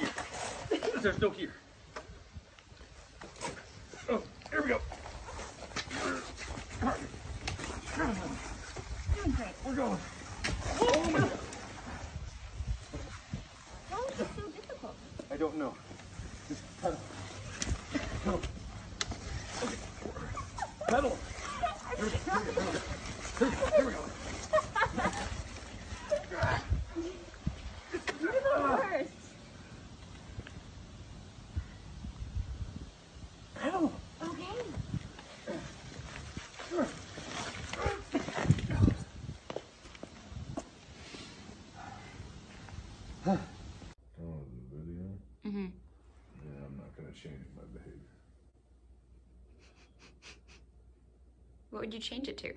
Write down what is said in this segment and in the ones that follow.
There's no gear. There's no gear. Oh, here we go. We're going. Oh my God. How is this so difficult? I don't know. Just pedal. Pedal. Okay. Pedal. Here we go. Here we go. Here we go. Here we go. You're the worst. The video? Mm-hmm. Yeah, I'm not gonna change my behavior. What would you change it to?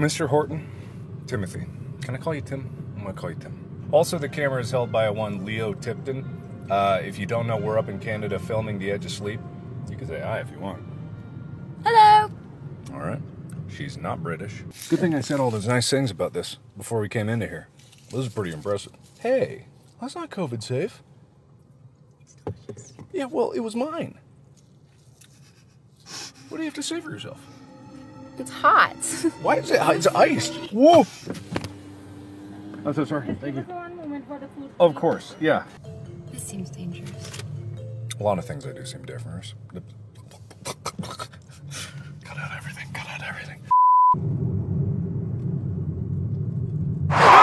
Mr. Horton, Timothy. Can I call you Tim? I'm gonna call you Tim. Also, the camera is held by a one Lio Tipton. Uh, if you don't know, we're up in Canada filming The Edge of Sleep. You can say hi if you want. Hello. All right. She's not British. Good thing I said all those nice things about this before we came into here. This is pretty impressive. Hey, that's not COVID safe. Yeah, well, it was mine. What do you have to say for yourself? It's hot. Why is it? It's iced. Whoa. I'm so sorry. Thank you. Just one moment for the food. Of course, yeah. this seems dangerous. A lot of things I do seem different. Cut out everything. Cut out everything.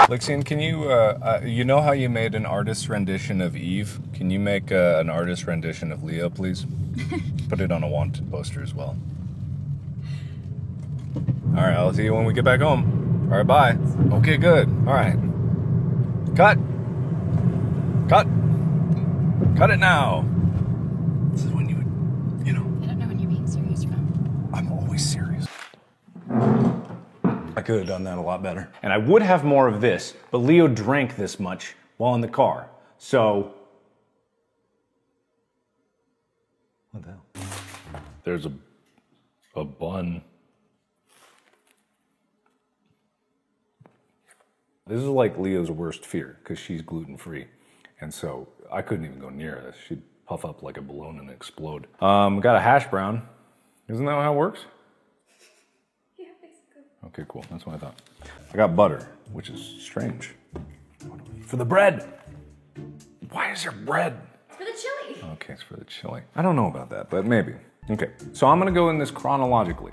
Lixian, can you, uh, uh, you know how you made an artist's rendition of Eve? Can you make uh, an artist's rendition of Lio, please? Put it on a wanted poster as well. All right, I'll see you when we get back home. All right, bye. Okay, good. All right. Cut. Cut. Cut it now. This is when you you know, I don't know when you're being serious or not. I'm always serious. I could have done that a lot better. And I would have more of this, but Lio drank this much while in the car. So. What the hell? There's a, a bun. This is like Lio's worst fear because she's gluten free. And so I couldn't even go near this. She'd puff up like a balloon and explode. Um, got a hash brown. Isn't that how it works? Yeah, basically. Okay, cool. That's what I thought. I got butter, which is strange. For the bread. Why is there bread? For the chili. Okay, it's for the chili. I don't know about that, but maybe. Okay, so I'm gonna go in this chronologically.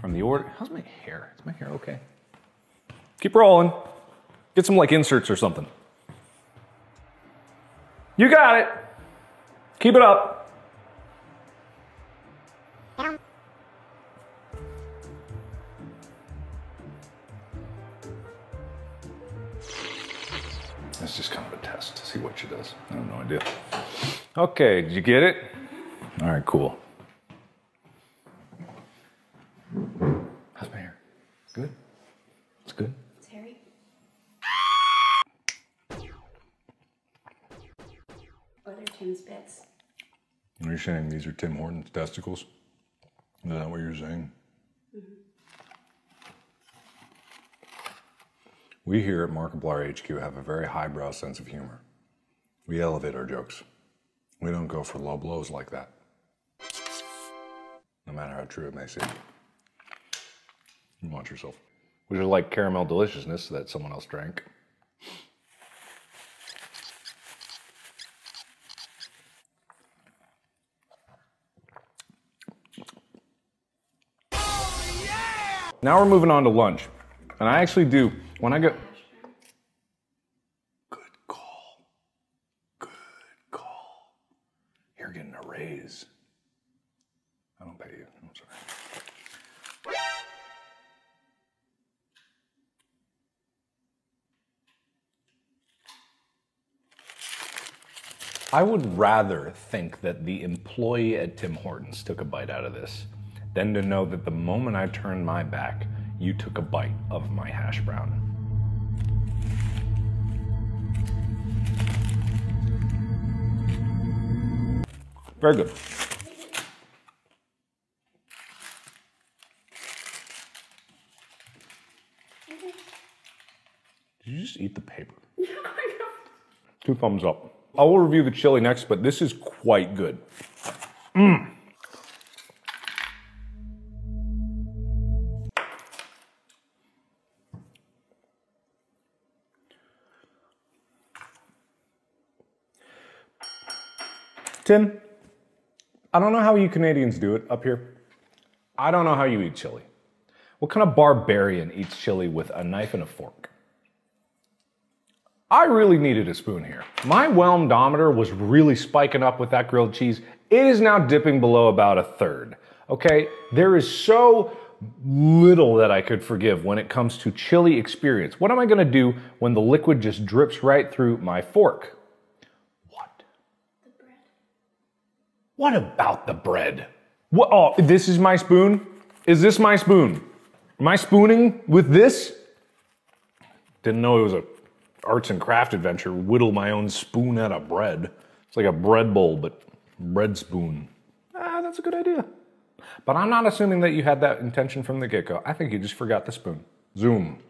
From the order. How's my hair? Is my hair okay? Keep rolling. Get some like inserts or something. You got it. Keep it up. That's just kind of a test to see what she does. I have no idea. Okay, did you get it? All right, cool. How's my hair? Good? It's good? Terry. What are Tim's bits? Are you saying these are Tim Horton's testicles? Is that what you're saying? Mm-hmm. We here at Markiplier HQ have a very highbrow sense of humor. We elevate our jokes. We don't go for low blows like that. No matter how true it may seem. You watch yourself. Which is like caramel deliciousness that someone else drank. Now we're moving on to lunch. And I actually do, when I go. Good call. Good call. You're getting a raise. I don't pay you. I'm sorry. I would rather think that the employee at Tim Hortons took a bite out of this than to know that the moment I turned my back, you took a bite of my hash brown. Very good. Did you just eat the paper? Two thumbs up. I will review the chili next, but this is quite good. Mm. Tim, I don't know how you Canadians do it up here. I don't know how you eat chili. What kind of barbarian eats chili with a knife and a fork? I really needed a spoon here. My whelmdometer was really spiking up with that grilled cheese. It is now dipping below about a third. Okay, there is so little that I could forgive when it comes to chili experience. What am I gonna do when the liquid just drips right through my fork? What? What about the bread? What? Oh, this is my spoon? Is this my spoon? Am I spooning with this? Didn't know it was a arts and craft adventure. Whittle my own spoon out of bread. It's like a bread bowl, but bread spoon. Ah, that's a good idea. But I'm not assuming that you had that intention from the get-go. I think you just forgot the spoon. Zoom.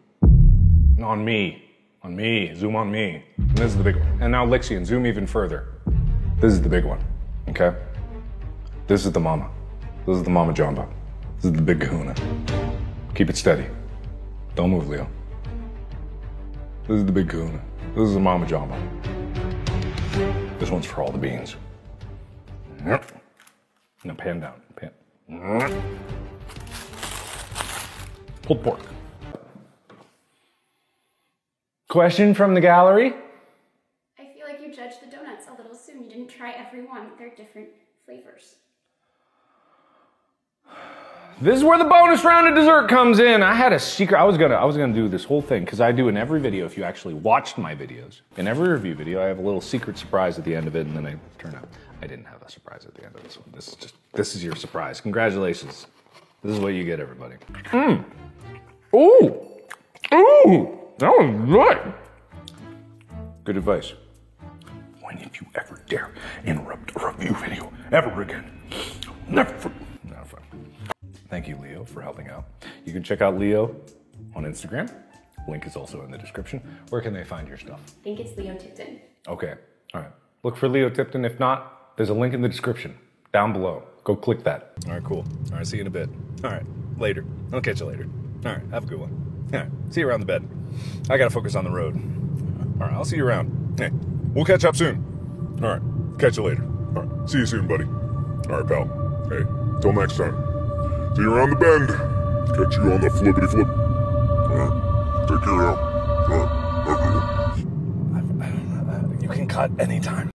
On me. On me. Zoom on me. And this is the big one. And now Lixian, zoom even further. This is the big one. Okay? This is the mama. This is the mama jamba. This is the big kahuna. Keep it steady. Don't move, Lio. This is the big kahuna. This is the mama jamba. This one's for all the beans. Now pan down. Pan. Pulled pork. Question from the gallery? I feel like you judged the donuts a little soon. You didn't try every one. They're different flavors. This is where the bonus round of dessert comes in. I had a secret. I was gonna, I was gonna do this whole thing because I do in every video. If you actually watched my videos, in every review video, I have a little secret surprise at the end of it, and then I turn out I didn't have a surprise at the end of this one. This is just, this is your surprise. Congratulations. This is what you get, everybody. Mmm. Ooh. Ooh. That was good. Good advice. When did you ever dare interrupt a review video ever again? Never. Fun. Thank you, Lio, for helping out. You can check out Lio on Instagram. Link is also in the description. Where can they find your stuff? I think it's Lio Tipton. Okay. All right. Look for Lio Tipton. If not, there's a link in the description down below. Go click that. All right, cool. All right, see you in a bit. All right, later. I'll catch you later. All right, have a good one. All right, see you around the bed. I gotta focus on the road. All right, I'll see you around. Hey, we'll catch up soon. All right, catch you later. All right, see you soon, buddy. All right, pal. Hey, till next time. See you around the bend. Catch you on the flippity flip. Take care, Al. All right, have a good one. You can cut anytime.